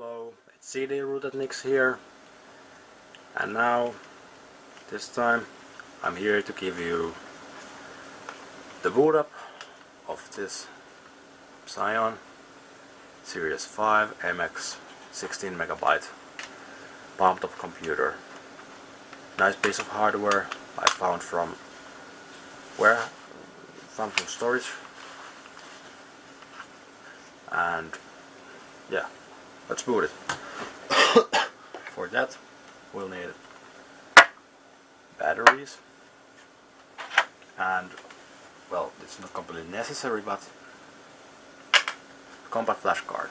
Hello, it's CD Rooted here. And now this time I'm here to give you the boot up of this Psion Series 5 MX 16 megabyte palm top computer. Nice piece of hardware I found from where? From storage. And yeah let's boot it. For that we'll need batteries. And well it's not completely necessary but compact flash card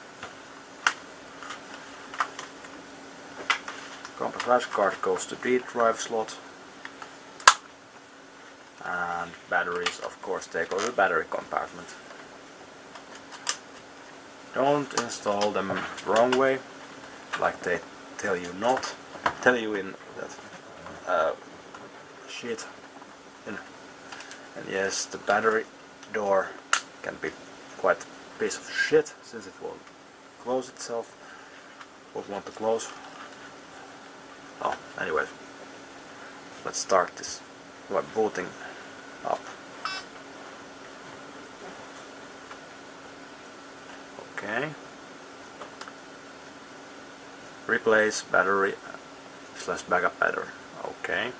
compact flash card goes to D drive slot. And batteries of course take over the battery compartment don't install them wrong way like they tell you not tell you in that uh, sheet and, and yes the battery door can be quite a piece of shit since it won't close itself won't want to close. Oh anyway let's start this by booting up okay. Replace battery slash backup battery. Okay.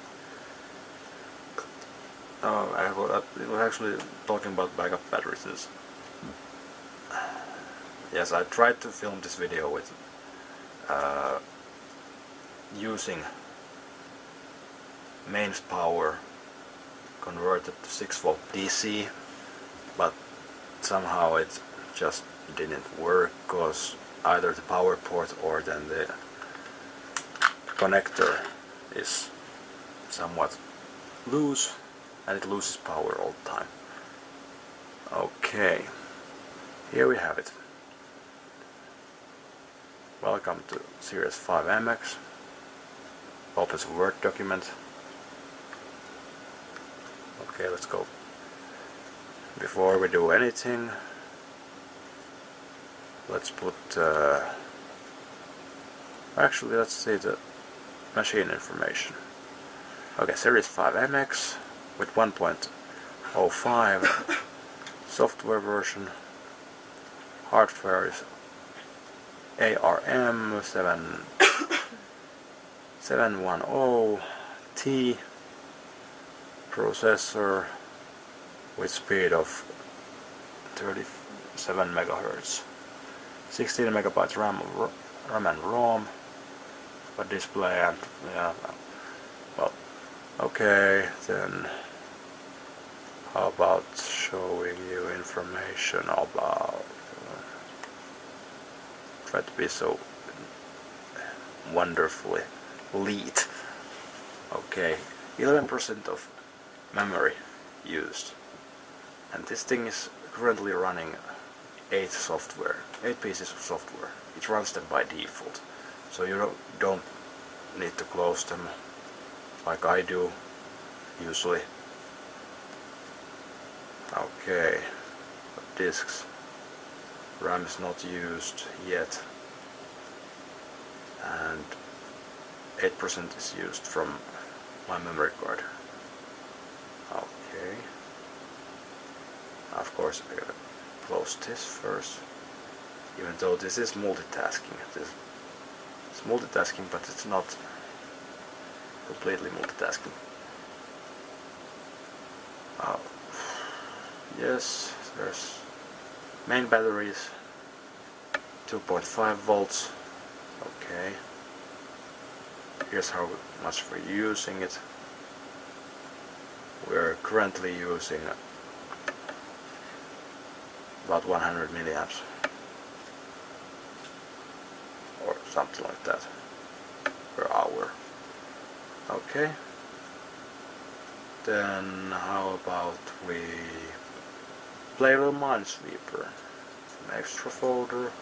Oh, I was actually talking about backup batteries. Yes I tried to film this video with uh, using mains power converted to 6 volt DC but somehow it just didn't work because either the power port or then the connector is somewhat loose and it loses power all the time. Okay, here we have it. Welcome to Series 5 MX. A Word document. Okay, let's go. Before we do anything, let's put uh, actually let's see the machine information. Okay series 5 MX with 1.05 software version. Hardware is ARM 7 710T processor with speed of 37 megahertz 16 megabytes RAM, RAM and ROM for display and yeah well okay then how about showing you information about uh, try to be so wonderfully lead okay 11% of memory used. And this thing is currently running 8 software, 8 pieces of software. It runs them by default. So you don't need to close them like I do usually. Okay, disks. RAM is not used yet. And 8% is used from my memory card. Okay. Of course close this first even though this is multitasking. This it's multitasking but it's not completely multitasking. Uh, yes there's main batteries 2.5 volts. Okay. Here's how much we're using it. We're currently using about 100 milliamps. Or something like that per hour. Okay. Then how about we play little Minesweeper? Some extra folder?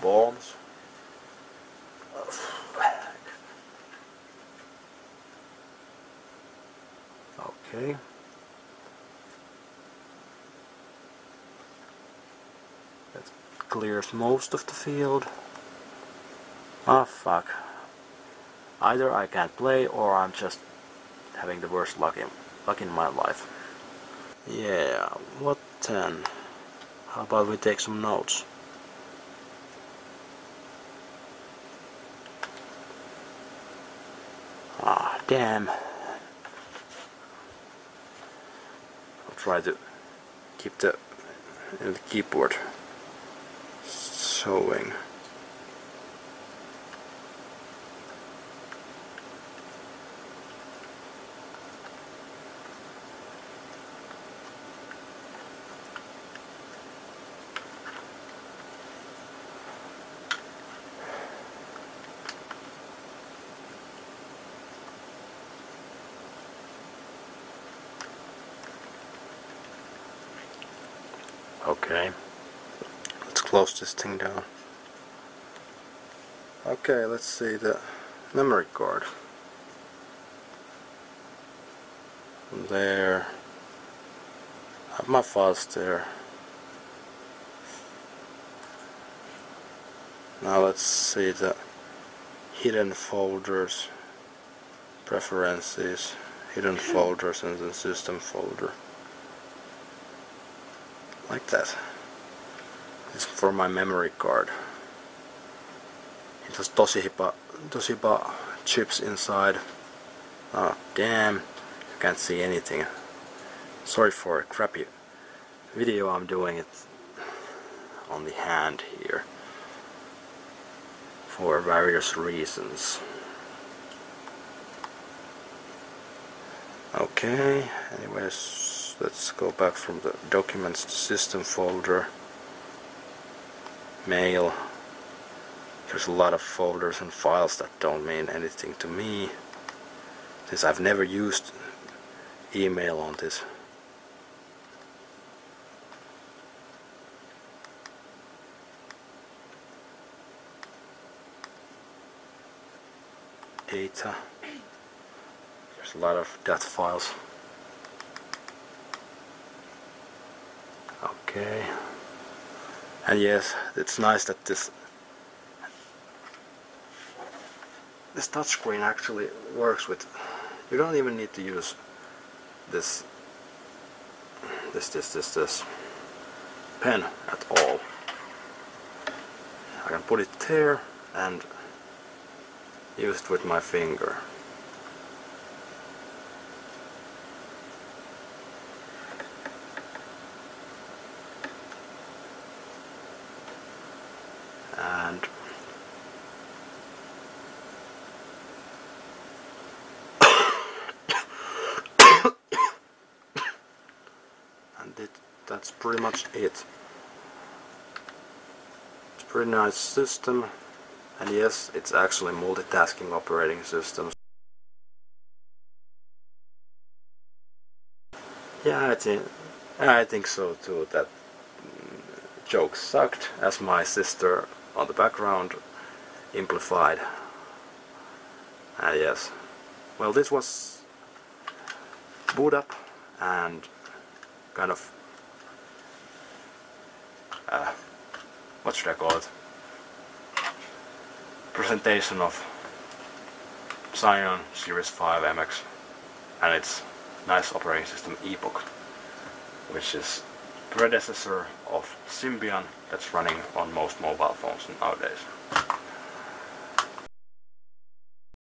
Bombs okay clears most of the field. Ah fuck. Either I can't play or I'm just having the worst luck in, luck in my life. Yeah, what then? How about we take some notes? Ah, damn. I'll try to keep the, the keyboard showing. Okay. Close this thing down. Okay, let's see the memory card. There. Have my files there. Now let's see the hidden folders, preferences, hidden folders and the system folder like that. It's for my memory card. It has Toshiba, Toshiba chips inside. Oh damn, you can't see anything. Sorry for a crappy video I'm doing it on the hand here for various reasons. Okay, anyways let's go back from the documents to system folder mail. There's a lot of folders and files that don't mean anything to me since I've never used email on this. Data. There's a lot of dot files. Okay. And yes, it's nice that this this touchscreen actually works with you don't even need to use this this this this this pen at all. I can put it there and use it with my finger. that's pretty much it. It's a pretty nice system and yes it's actually multitasking operating system. Yeah I think, I think so too that joke sucked as my sister on the background amplified. Ah yes. Well this was boot up and kind of uh, what should I call it? Presentation of Psion Series 5 MX and its nice operating system EPOC, which is predecessor of Symbian that's running on most mobile phones nowadays.